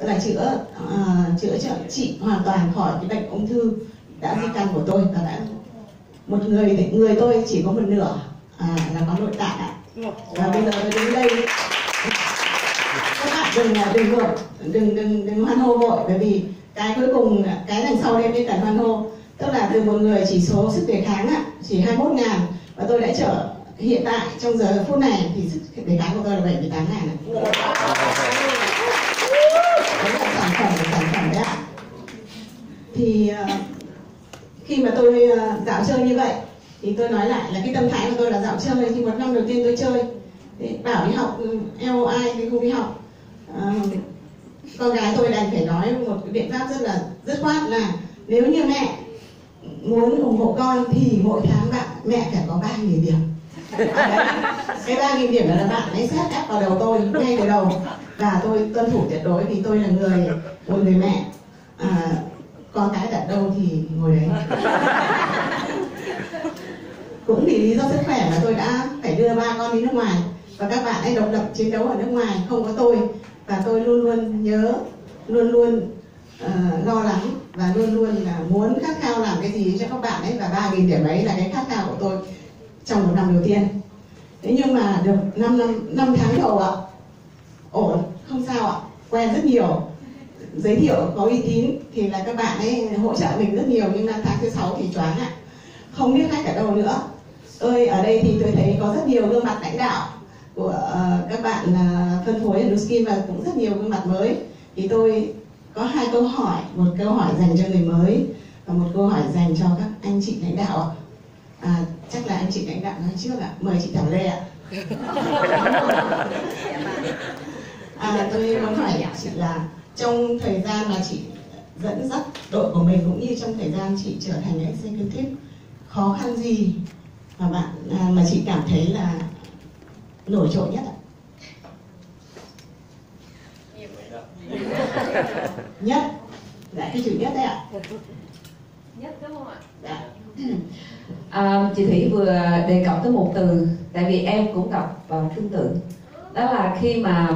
tức là chữa uh, chữa trị hoàn toàn khỏi cái bệnh ung thư đã di căn của tôi. Và đã một người người tôi chỉ có một nửa à, là có nội tạng ạ. Và bây giờ tôi đứng đây. Các bạn đừng à, đừng vội đừng đừng đừng hoan hô vội bởi vì cái cuối cùng cái đằng sau đem đi cả hoan hô. Tức là từ một người chỉ số sức đề kháng ạ chỉ 21 ngàn và tôi đã trở hiện tại trong giờ phút này thì sức đề kháng của tôi là 78 ngàn ạ đấy là sản phẩm của sản phẩm đấy ạ thì uh, khi mà tôi uh, dạo chơi như vậy thì tôi nói lại là cái tâm thái của tôi là dạo chơi thì một năm đầu tiên tôi chơi. Thì bảo đi học ừ, LOI thì không đi học. Uh, con gái tôi đành phải nói một cái biện pháp rất là rất khoát là nếu như mẹ muốn ủng hộ con thì mỗi tháng bạn mẹ phải có ba nghìn điểm. Cái ba nghìn điểm là bạn ấy xét ép vào đầu tôi ngay từ đầu. Và tôi tuân thủ tuyệt đối vì tôi là người một người mẹ. À, con cái đặt đâu thì ngồi đấy. Cũng vì lý do sức khỏe mà tôi đã phải đưa ba con đi nước ngoài. Và các bạn ấy độc lập chiến đấu ở nước ngoài không có tôi. Và tôi luôn luôn nhớ luôn luôn uh, lo lắng và luôn luôn là muốn khát khao làm cái gì cho các bạn ấy. Và ba nghìn điểm ấy là cái khát khao của tôi trong một năm đầu tiên. Thế nhưng mà được 5 năm năm tháng đầu ạ ổn không sao ạ quen rất nhiều giới thiệu có uy tín thì là các bạn ấy hỗ trợ mình rất nhiều nhưng năm tháng thứ sáu thì choáng ạ. Không biết khách ở đâu nữa. Tôi ở đây thì tôi thấy có rất nhiều gương mặt lãnh đạo của uh, các bạn uh, phân phối ở Nuskin và cũng rất nhiều gương mặt mới. Thì tôi có hai câu hỏi một câu hỏi dành cho người mới và một câu hỏi dành cho các anh chị lãnh đạo à, chắc là anh chị lãnh đạo nói trước ạ. Mời chị Thảo Lê ạ. À, tôi muốn hỏi chị là trong thời gian mà chị dẫn dắt đội của mình cũng như trong thời gian chị trở thành executive khó khăn gì mà bạn à, mà chị cảm thấy là nổi trội nhất ạ? Nhất. Dạ cái chữ nhất đấy ạ. Nhất đúng không ạ? Dạ. À, chị thủy vừa đề cập tới một từ tại vì em cũng đọc vào tương tự đó là khi mà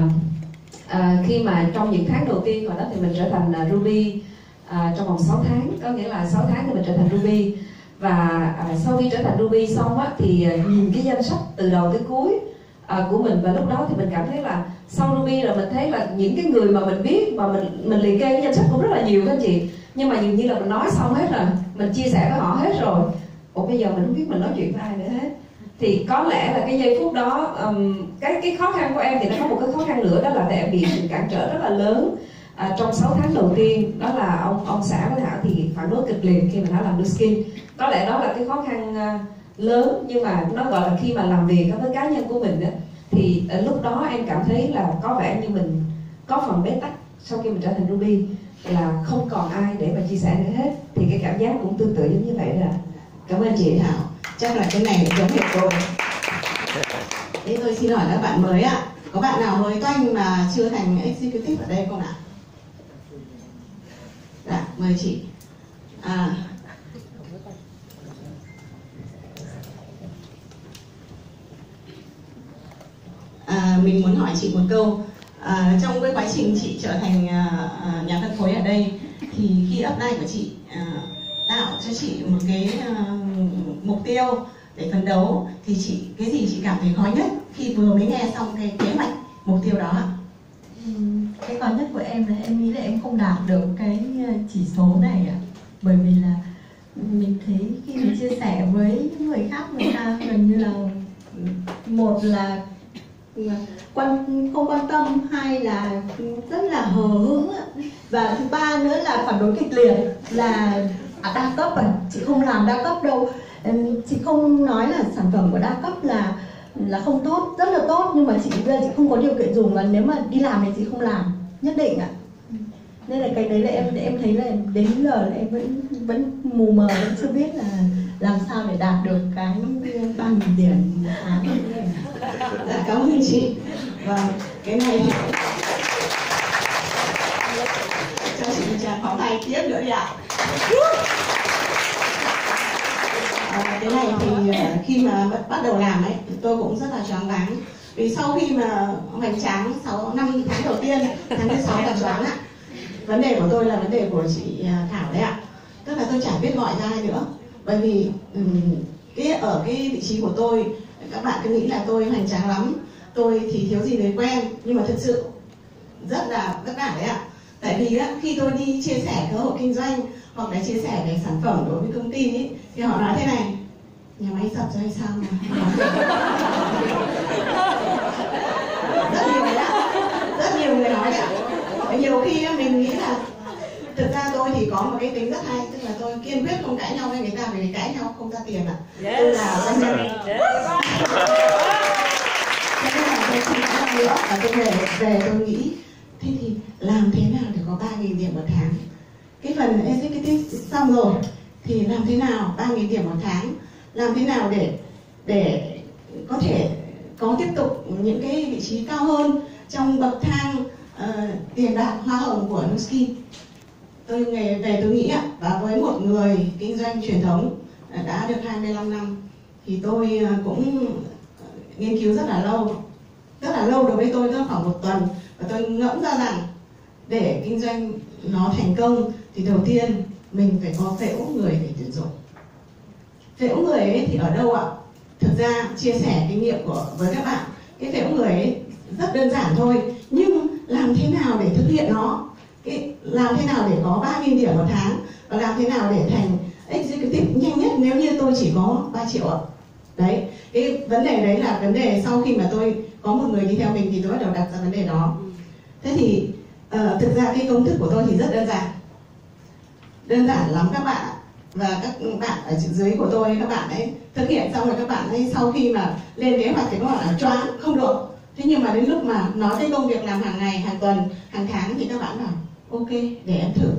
à, khi mà trong những tháng đầu tiên hồi đó thì mình trở thành uh, Ruby. À, trong vòng 6 tháng có nghĩa là 6 tháng thì mình trở thành Ruby. Và à, sau khi trở thành Ruby xong á thì à, nhìn cái danh sách từ đầu tới cuối à, của mình và lúc đó thì mình cảm thấy là sau Ruby là mình thấy là những cái người mà mình biết mà mình mình liệt kê cái danh sách cũng rất là nhiều các anh chị. Nhưng mà dường như là mình nói xong hết rồi mình chia sẻ với họ hết rồi. Ủa bây giờ mình không biết mình nói chuyện với ai nữa hết thì có lẽ là cái giây phút đó um, cái cái khó khăn của em thì nó có một cái khó khăn nữa đó là em bị sự cản trở rất là lớn. À, trong 6 tháng đầu tiên đó là ông ông xã với thảo thì phản đối kịch liệt khi mà thảo làm skin. Có lẽ đó là cái khó khăn uh, lớn nhưng mà nó gọi là khi mà làm việc với cá nhân của mình đó, thì ở lúc đó em cảm thấy là có vẻ như mình có phần bế tắc sau khi mình trở thành Ruby là không còn ai để mà chia sẻ nữa hết. Thì cái cảm giác cũng tương tự giống như vậy là cảm ơn chị Thảo chắc là cái này giống hệt rồi. Thế tôi xin hỏi các bạn mới ạ. Có bạn nào mới toanh mà chưa thành executive ở đây không ạ? Dạ mời chị. À, à, mình muốn hỏi chị một câu. À, trong cái quá trình chị trở thành à, à, nhà phân phối ở đây thì khi apply của chị à, tạo cho chị một cái uh, mục tiêu để phấn đấu thì chị cái gì chị cảm thấy khó nhất khi vừa mới nghe xong cái kế hoạch mục tiêu đó ạ? cái khó nhất của em là em nghĩ là em không đạt được cái ờ, chỉ số này ạ bởi vì là mình thấy khi mình chia sẻ với những người khác người ta gần như là một là quan không quan tâm hay là rất là hờ hững và thứ ba nữa là phản đối kịch liệt là à, đa cấp à? Chị không làm đa cấp đâu. Chị không nói là sản phẩm của đa cấp là là không tốt rất là tốt nhưng mà chị bây giờ chị không có điều kiện dùng và nếu mà đi làm thì chị không làm. Nhất định ạ. Nên là cái đấy là em em thấy là đến giờ là em vẫn vẫn mù mờ vẫn chưa biết là làm sao để đạt được cái ba nghìn điểm. Một tháng cảm ơn chị. Và cái này cho chị một tràng pháo tay tiếp nữa đi ạ à, cái này thì ờ, khi mà bắt đầu làm ấy tôi cũng rất là choáng váng. Vì sau khi mà hoành tráng sáu năm tháng đầu tiên tháng thứ sáu là choáng ạ vấn đề của tôi là vấn đề của chị à, Thảo đấy ạ. Tức là tôi chả biết gọi ra ai nữa. Bởi vì um, cái ở cái vị trí của tôi các bạn cứ nghĩ là tôi hoành tráng lắm. Tôi thì thiếu gì người quen nhưng mà thật sự rất là vất vả đấy ạ. Tại vì á, khi tôi đi chia sẻ cơ hội kinh doanh hoặc là chia sẻ về sản phẩm đối với công ty ấy, thì họ nói thế này nhà máy sập rồi hay sao mà. Rất nhiều đấy ạ rất nhiều người nói ạ nhiều khi mình nghĩ là thực ra tôi thì có một cái tính rất hay tức là tôi kiên quyết không cãi nhau với người ta vì cãi nhau không ra tiền ạ. Tôi là doanh nhân cho nên là tôi không cãi nhau nữa. Và tôi về về tôi nghĩ thế thì làm thế nào để có 3.000 điểm một tháng? Cái phần executive xong rồi thì làm thế nào 3.000 điểm một tháng làm thế nào để để có thể có tiếp tục những cái vị trí cao hơn trong bậc thang uh, tiền bạc hoa hồng của Nuskin tôi nghề về tôi nghĩ ạ và với một người kinh doanh truyền thống ờ, đã được 25 năm thì tôi ờ, cũng nghiên cứu rất là lâu rất là lâu đối với tôi nó khoảng một tuần. Và tôi ngẫm ra rằng để kinh doanh nó thành công thì đầu tiên mình phải có phễu người để tuyển dụng phễu người ấy thì ở đâu ạ? Thực ra chia sẻ kinh nghiệm của với các bạn cái phễu người ấy rất đơn giản thôi nhưng làm thế nào để thực hiện nó? Cái làm thế nào để có 3.000 điểm một tháng và làm thế nào để thành executive nhanh nhất nếu như tôi chỉ có 3 triệu ạ? Đấy cái vấn đề đấy là vấn đề sau khi mà tôi có một người đi theo mình thì tôi bắt đầu đặt ra vấn đề đó. Thế thì uh, thực ra cái công thức của tôi thì rất đơn giản. Đơn giản lắm các bạn ạ và các bạn ở dưới của tôi các bạn ấy thực hiện xong rồi các bạn ấy sau khi mà lên kế hoạch thì các bạn là choáng không được thế nhưng mà đến lúc mà nói tới công việc làm hàng ngày hàng tuần hàng tháng thì các bạn bảo ok để em thử.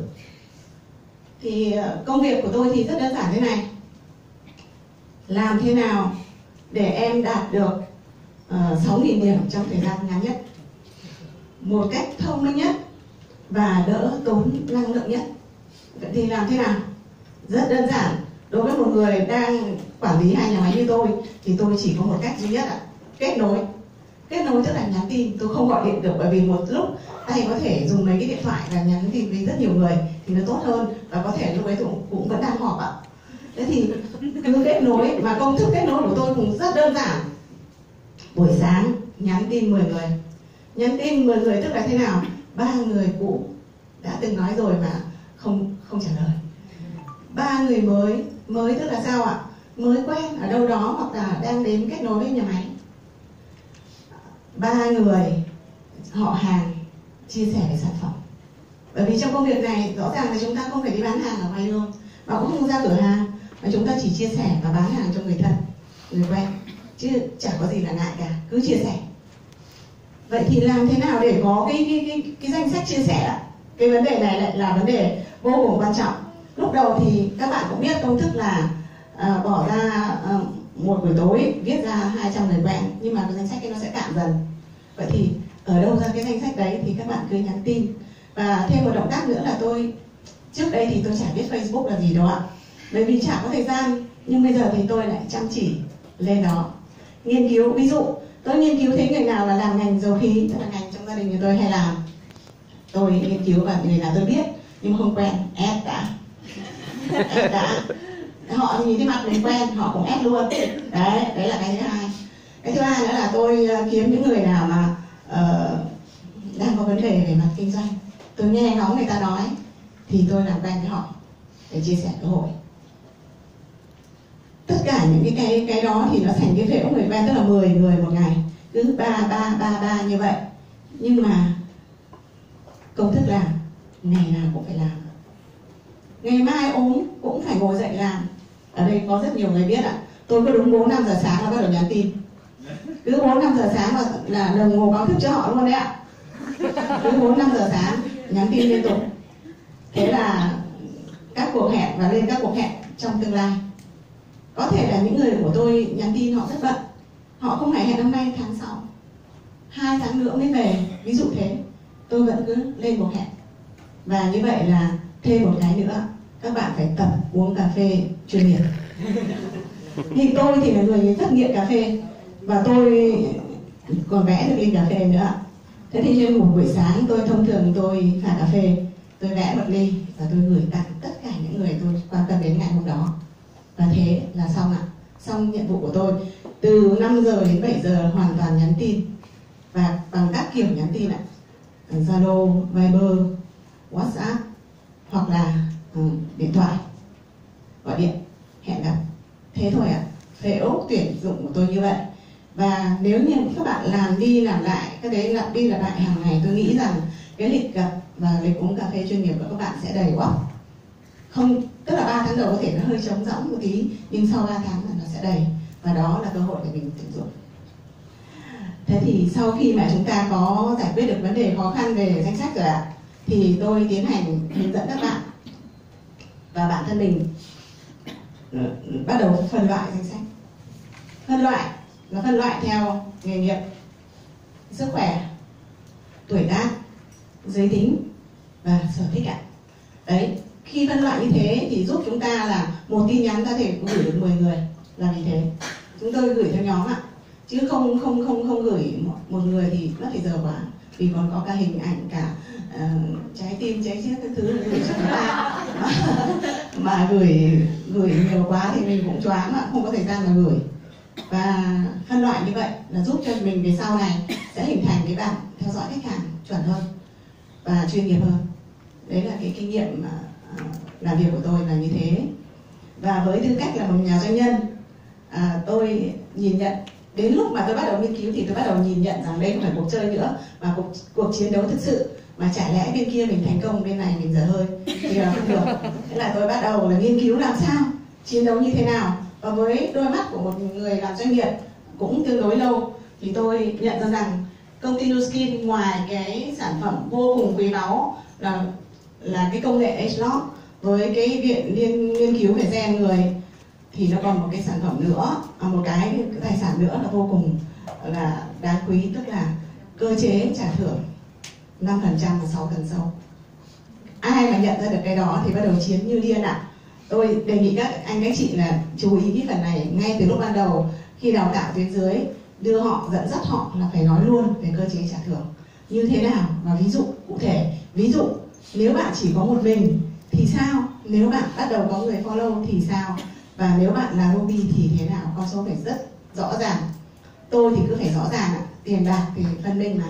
Thì ờ, công việc của tôi thì rất đơn giản thế này. Làm thế nào để em đạt được ờ, uh, 6.000 điểm trong thời gian ngắn nhất? Một cách thông minh nhất và đỡ tốn năng lượng nhất. Vậy thì làm thế nào? Rất đơn giản. Đối với một người đang quản lý hai nhà máy như tôi thì tôi chỉ có một cách duy nhất ạ. Kết nối. Kết nối tức là nhắn tin. Tôi không gọi điện được bởi vì một lúc tay có thể dùng mấy cái điện thoại và nhắn tin với rất nhiều người thì nó tốt hơn và có thể lúc ấy cũng, cũng vẫn đang họp ạ. Thế thì cứ kết nối mà công thức kết nối của tôi cũng rất đơn giản. Buổi sáng nhắn tin 10 người. Nhắn tin 10 người tức là thế nào? Ba người cũ đã từng nói rồi mà không không trả lời ba người mới mới tức là sao ạ? Mới quen ở đâu đó hoặc là đang đến kết nối với nhà máy. Ba người họ hàng chia sẻ về sản phẩm. Bởi vì trong công việc này rõ ràng là chúng ta không phải đi bán hàng ở ngoài luôn và cũng không ra cửa hàng mà chúng ta chỉ chia sẻ và bán hàng cho người thân người quen. Chứ chẳng có gì là ngại cả cứ chia sẻ. Vậy thì làm thế nào để có cái cái cái, cái danh sách chia sẻ cái vấn đề này lại là vấn đề vô cùng quan trọng lúc đầu thì các bạn cũng biết công thức là uh, bỏ ra uh, một buổi tối viết ra 200 lời quen nhưng mà cái danh sách ấy nó sẽ cạn dần. Vậy thì ở đâu ra cái danh sách đấy thì các bạn cứ nhắn tin. Và thêm một động tác nữa là tôi trước đây thì tôi chả biết Facebook là gì đâu ạ bởi vì chả có thời gian nhưng bây giờ thì tôi lại chăm chỉ lên đó. Nghiên cứu ví dụ tôi nghiên cứu thấy người nào là làm ngành dầu khí tức là ngành trong gia đình nhà tôi hay làm. Tôi nghiên cứu và người nào tôi biết nhưng không quen ép đã. đã họ nhìn thấy mặt mình quen họ cũng ép luôn. Đấy đấy là cái thứ hai. Cái thứ ba nữa là tôi ờ, kiếm những người nào mà uh, đang có vấn đề về mặt kinh doanh. Tôi nghe ngóng người ta nói thì tôi làm quen với họ để chia sẻ cơ hội. Tất cả những cái cái cái đó thì nó thành cái phễu người quen tức là 10 người một ngày. Cứ ba ba ba ba như vậy. Nhưng mà công thức làm ngày nào cũng phải làm ngày mai ốm cũng phải ngồi dậy làm. Ở đây có rất nhiều người biết ạ. Tôi cứ đúng 4 năm giờ sáng là bắt đầu nhắn tin. Cứ 4 năm giờ sáng là, là đồng hồ báo thức cho họ luôn đấy ạ. Cứ 4 năm giờ sáng nhắn tin liên tục. Thế là các cuộc hẹn và lên các cuộc hẹn trong tương lai. Có thể là những người của tôi nhắn tin họ rất bận. Họ không phải hẹn năm nay tháng sau. Hai tháng nữa mới về. Ví dụ thế. Tôi vẫn cứ lên cuộc hẹn. Và như vậy là thêm một cái nữa các bạn phải tập uống cà phê chuyên nghiệp. Thì tôi thì là người rất nghiện cà phê. Và tôi còn vẽ được ly cà phê nữa thế thì trên một buổi sáng tôi thông thường tôi pha cà phê tôi vẽ một ly và tôi gửi tặng tất cả những người tôi quan tâm đến ngày hôm đó. Và thế là xong ạ. Xong nhiệm vụ của tôi. Từ 5 giờ đến 7 giờ hoàn toàn nhắn tin. Và bằng các kiểu nhắn tin ạ. Zalo, Viber, WhatsApp hoặc là Ừ, điện thoại gọi điện. Hẹn gặp. Thế thôi ạ. Về ốp tuyển dụng của tôi như vậy. Và nếu như các bạn làm đi làm lại, cái đấy lặp đi lặp lại hàng ngày, tôi nghĩ rằng cái lịch gặp và lịch uống cà phê chuyên nghiệp của các bạn sẽ đầy quá. Không, tức là ba tháng đầu có thể nó hơi trống rỗng một tí, nhưng sau 3 tháng là nó sẽ đầy. Và đó là cơ hội để mình tuyển dụng. Thế thì sau khi mà chúng ta có giải quyết được vấn đề khó khăn về danh sách rồi ạ, thì tôi tiến hành hướng dẫn các bạn và bản thân mình. Bắt đầu phân loại danh sách. Phân loại là phân loại theo nghề nghiệp, sức khỏe, tuổi tác, giới tính và sở thích ạ. Đấy, khi phân loại như thế thì giúp chúng ta là một tin nhắn ta thể gửi được 10 người là vì thế. Chúng tôi gửi theo nhóm ạ, chứ không không không không gửi một người thì nó thì giờ quá vì còn có cả hình ảnh cả uh, trái tim trái chết các thứ. Chúng ta mà, mà gửi gửi nhiều quá thì mình cũng choáng ạ không có thời gian mà gửi. Và phân loại như vậy là giúp cho mình về sau này sẽ hình thành cái bảng theo dõi khách hàng chuẩn hơn và chuyên nghiệp hơn. Đấy là cái kinh nghiệm mà uh, làm việc của tôi là như thế. Và với tư cách là một nhà doanh nhân à, tôi nhìn nhận đến lúc mà tôi bắt đầu nghiên cứu thì tôi bắt đầu nhìn nhận rằng đây không phải cuộc chơi nữa mà cuộc cuộc chiến đấu thực sự. Mà chả lẽ bên kia mình thành công bên này mình dở hơi. Thì là không được. Thế là tôi bắt đầu là nghiên cứu làm sao chiến đấu như thế nào. Và với đôi mắt của một người làm doanh nghiệp cũng tương đối lâu thì tôi nhận ra rằng công ty Nuskin ngoài cái sản phẩm vô cùng quý báu là là cái công nghệ HLOG với cái viện nghiên, nghiên cứu về gen người thì nó còn một cái sản phẩm nữa à, một cái, cái tài sản nữa là vô cùng là đáng quý tức là cơ chế trả thưởng 5% và 6 tuần sau. Ai mà nhận ra được cái đó thì bắt đầu chiến như điên ạ. À. tôi đề nghị các anh các chị là chú ý cái phần này ngay từ lúc ban đầu. Khi đào tạo tuyến dưới đưa họ dẫn dắt họ là phải nói luôn về cơ chế trả thưởng. Như thế nào? Và ví dụ cụ thể ví dụ nếu bạn chỉ có một mình thì sao? Nếu bạn bắt đầu có người follow thì sao? Và nếu bạn là Ruby thì thế nào con số phải rất rõ ràng. Tôi thì cứ phải rõ ràng tiền bạc thì phân minh mà.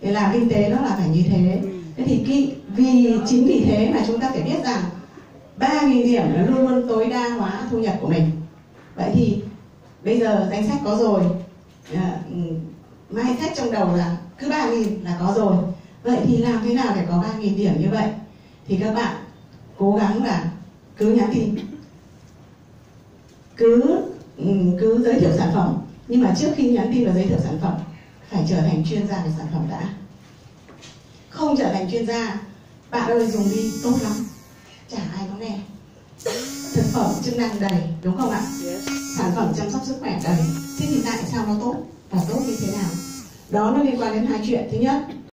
Để làm kinh tế nó là phải như thế. Thế thì cái, vì chính vì thế mà chúng ta phải biết rằng 3.000 điểm là luôn luôn tối đa hóa thu nhập của mình. Vậy thì bây giờ danh sách có rồi. À, mai sách trong đầu là cứ 3.000 là có rồi. Vậy thì làm thế nào để có 3.000 điểm như vậy? Thì các bạn cố gắng là cứ nhắn tin cứ ừ, cứ giới thiệu sản phẩm. Nhưng mà trước khi nhắn tin và giới thiệu sản phẩm phải trở thành chuyên gia về sản phẩm đã. Không trở thành chuyên gia bạn ơi dùng đi tốt lắm. Chả ai có nghe. Thực phẩm chức năng đầy đúng không ạ? Sản phẩm chăm sóc sức khỏe đầy. Thế thì tại sao nó tốt? Và tốt như thế nào? Đó nó liên quan đến hai chuyện. Thứ nhất